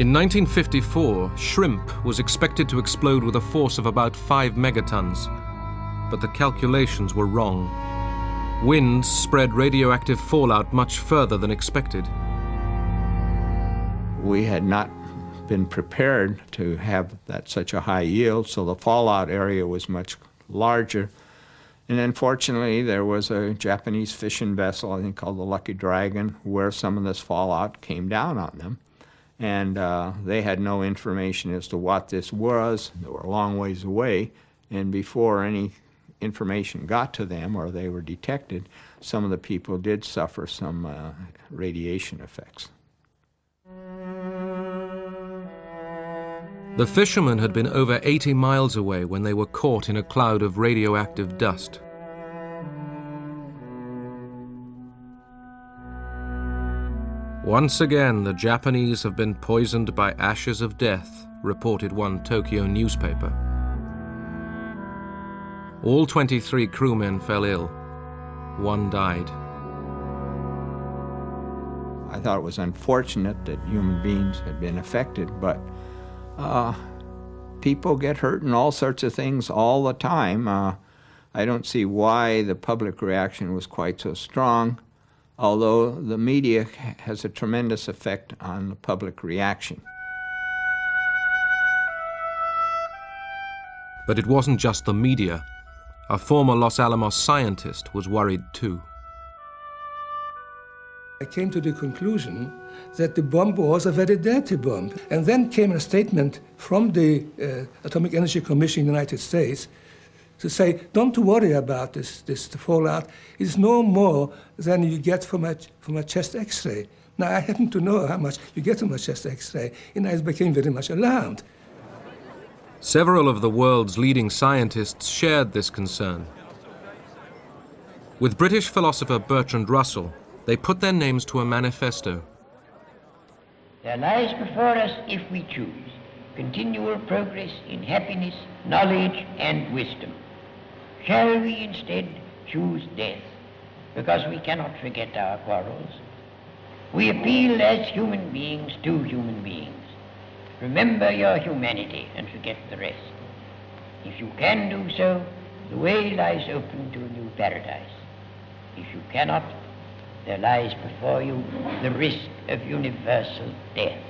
In 1954, shrimp was expected to explode with a force of about 5 megatons, but the calculations were wrong. Winds spread radioactive fallout much further than expected. We had not been prepared to have that such a high yield, so the fallout area was much larger. And unfortunately, there was a Japanese fishing vessel, I think called the Lucky Dragon, where some of this fallout came down on them. And uh, they had no information as to what this was. They were a long ways away. And before any information got to them or they were detected, some of the people did suffer some uh, radiation effects. The fishermen had been over 80 miles away when they were caught in a cloud of radioactive dust. Once again, the Japanese have been poisoned by ashes of death, reported one Tokyo newspaper. All 23 crewmen fell ill. One died. I thought it was unfortunate that human beings had been affected, but uh, people get hurt in all sorts of things all the time. Uh, I don't see why the public reaction was quite so strong, although the media has a tremendous effect on the public reaction. But it wasn't just the media a former Los Alamos scientist was worried too. I came to the conclusion that the bomb was a very dirty bomb. And then came a statement from the uh, Atomic Energy Commission in the United States to say, don't worry about this, this fallout. It's no more than you get from a, from a chest x-ray. Now, I happen to know how much you get from a chest x-ray, and I became very much alarmed. Several of the world's leading scientists shared this concern. With British philosopher Bertrand Russell, they put their names to a manifesto. There lies before us, if we choose, continual progress in happiness, knowledge, and wisdom. Shall we instead choose death, because we cannot forget our quarrels? We appeal as human beings to human beings. Remember your humanity and forget the rest. If you can do so, the way lies open to a new paradise. If you cannot, there lies before you the risk of universal death.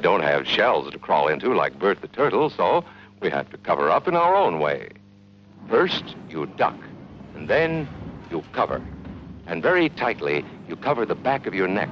don't have shells to crawl into like Bert the Turtle, so we have to cover up in our own way. First, you duck, and then you cover. And very tightly, you cover the back of your neck.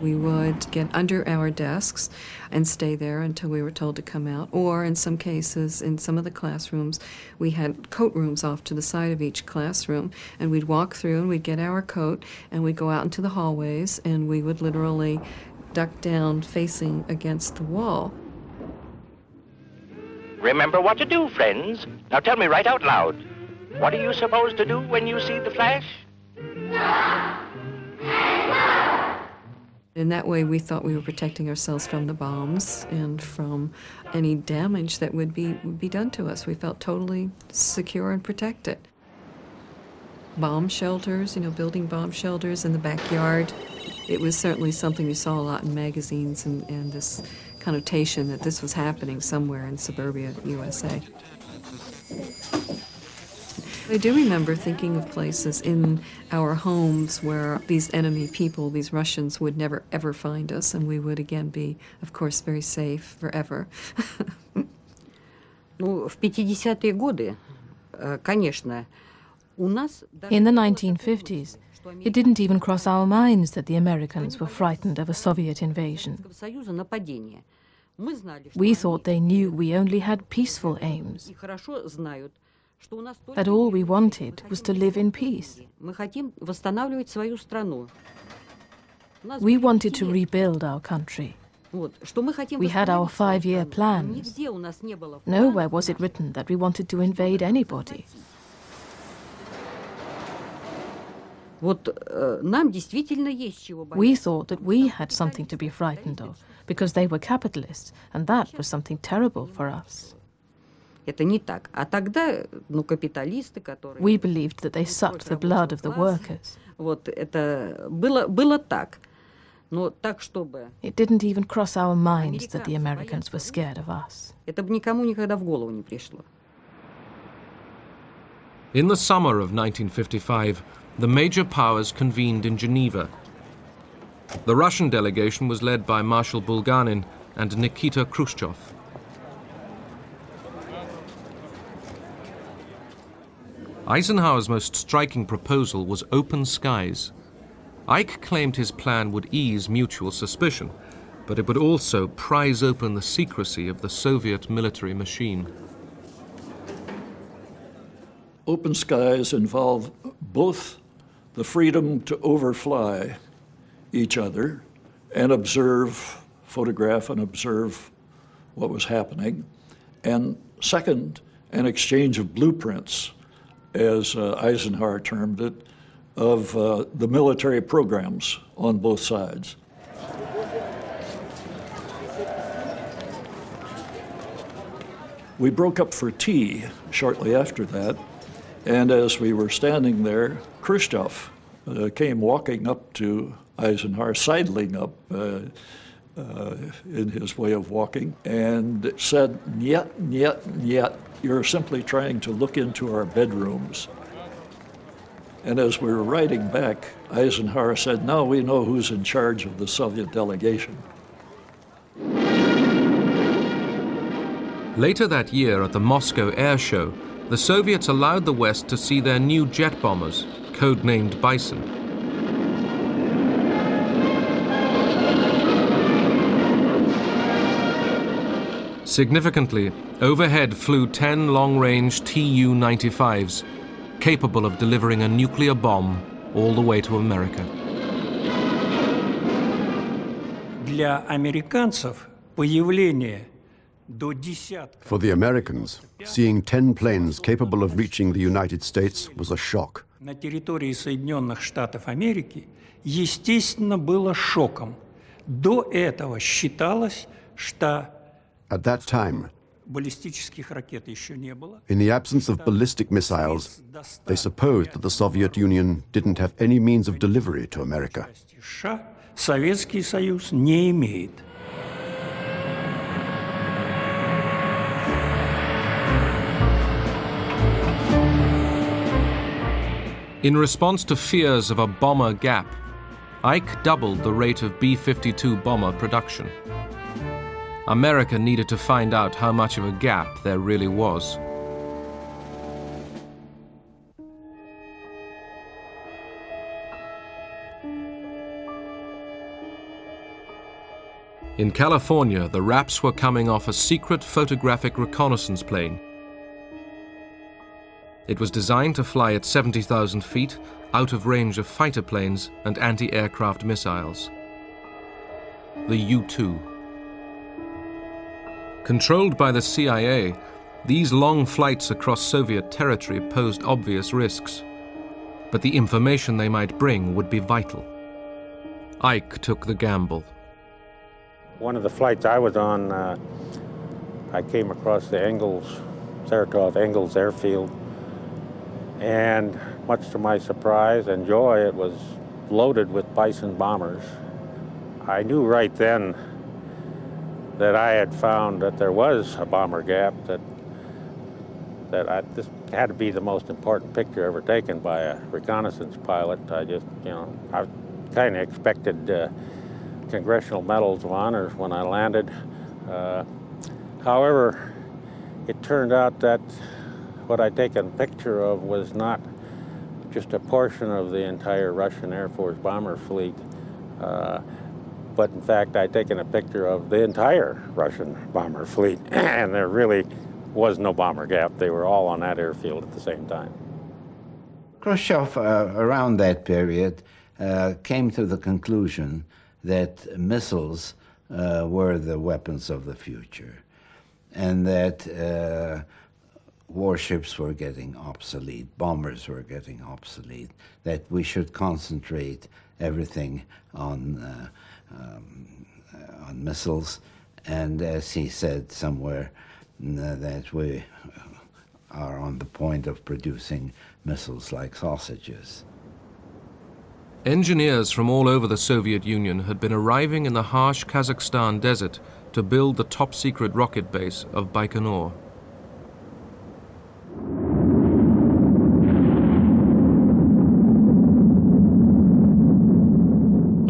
We would get under our desks and stay there until we were told to come out. Or, in some cases, in some of the classrooms, we had coat rooms off to the side of each classroom, and we'd walk through and we'd get our coat and we'd go out into the hallways and we would literally duck down facing against the wall. Remember what to do, friends. Now tell me right out loud. What are you supposed to do when you see the flash? In that way, we thought we were protecting ourselves from the bombs and from any damage that would be, would be done to us. We felt totally secure and protected. Bomb shelters, you know, building bomb shelters in the backyard it was certainly something you saw a lot in magazines and, and this connotation that this was happening somewhere in suburbia USA. I do remember thinking of places in our homes where these enemy people, these Russians, would never ever find us, and we would again be, of course, very safe forever. Ну, в 50-е годы, конечно, у нас... In the 1950s, it didn't even cross our minds that the Americans were frightened of a Soviet invasion. We thought they knew we only had peaceful aims, that all we wanted was to live in peace. We wanted to rebuild our country. We had our five year plan. Nowhere was it written that we wanted to invade anybody. We thought that we had something to be frightened of because they were capitalists, and that was something terrible for us. Это не так. А тогда, ну, капиталисты, которые... We believed that they не sucked the против blood of the рабочего workers. класса, Вот это было, было так. Но так, чтобы... It didn't even cross our minds that the Americans were scared of us. Это бы никому никогда в голову не пришло. In the summer of 1955, the major powers convened in Geneva. The Russian delegation was led by Marshal Bulganin and Nikita Khrushchev. Eisenhower's most striking proposal was open skies. Ike claimed his plan would ease mutual suspicion, but it would also prise open the secrecy of the Soviet military machine. Open skies involve both the freedom to overfly each other and observe, photograph, and observe what was happening. And second, an exchange of blueprints, as uh, Eisenhower termed it, of uh, the military programs on both sides. We broke up for tea shortly after that, and as we were standing there, Khrushchev uh, came walking up to Eisenhower, sidling up uh, in his way of walking, and said, Niet, niet, niet, you're simply trying to look into our bedrooms. And as we were riding back, Eisenhower said, Now we know who's in charge of the Soviet delegation. Later that year at the Moscow Air Show, the Soviets allowed the West to see their new jet bombers, codenamed Bison. Significantly, overhead flew 10 long range Tu 95s, capable of delivering a nuclear bomb all the way to America. Для американцев появление до десятка For the Americans, seeing 10 planes capable of reaching the United States was a shock. на территории Соединенных Штатов Америки, естественно, было шоком. До этого считалось, что at that time, in the absence of ballistic missiles, they supposed that the Soviet Union didn't have any means of delivery to America. In response to fears of a bomber gap, Ike doubled the rate of B 52 bomber production. America needed to find out how much of a gap there really was. In California, the wraps were coming off a secret photographic reconnaissance plane. It was designed to fly at 70,000 feet, out of range of fighter planes and anti aircraft missiles. The U 2. Controlled by the CIA, these long flights across Soviet territory posed obvious risks. But the information they might bring would be vital. Ike took the gamble. One of the flights I was on, uh, I came across the Engels, Saratov Engels airfield, and much to my surprise and joy, it was loaded with Bison bombers. I knew right then that I had found that there was a bomber gap that that I, this had to be the most important picture ever taken by a reconnaissance pilot. I just, you know, I kind of expected uh, congressional medals of honors when I landed. Uh, however, it turned out that what I'd taken a picture of was not just a portion of the entire Russian Air Force bomber fleet. Uh, but in fact, I'd taken a picture of the entire Russian bomber fleet, and there really was no bomber gap. They were all on that airfield at the same time. Khrushchev, uh, around that period, uh, came to the conclusion that missiles uh, were the weapons of the future and that uh, warships were getting obsolete, bombers were getting obsolete, that we should concentrate everything on, uh, um, uh, on missiles, and as he said somewhere, that we are on the point of producing missiles like sausages. Engineers from all over the Soviet Union had been arriving in the harsh Kazakhstan desert to build the top secret rocket base of Baikonur.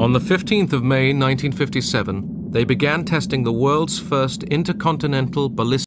On the 15th of May 1957, they began testing the world's first intercontinental ballistic